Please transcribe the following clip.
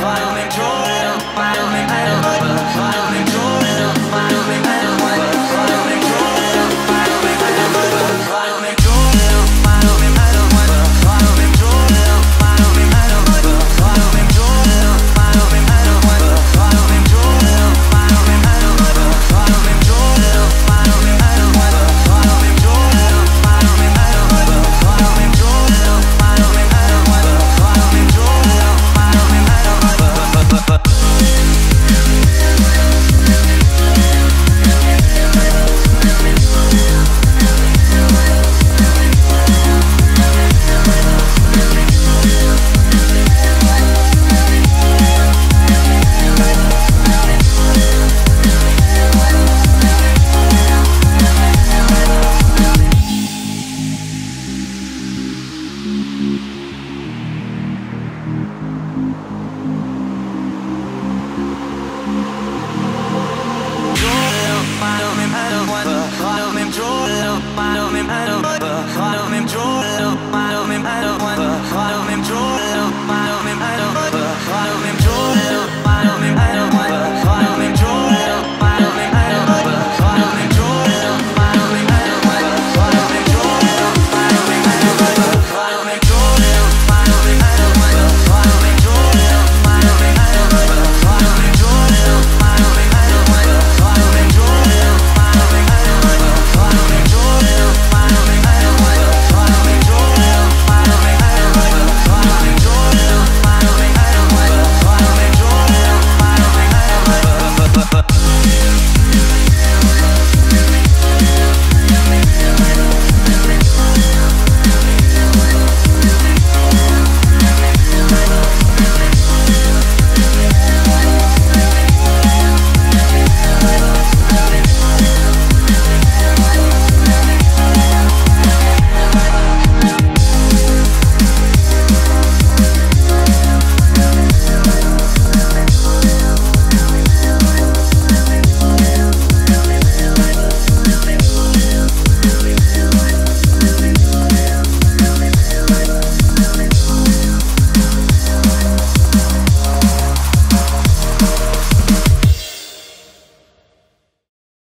Why don't coming, I don't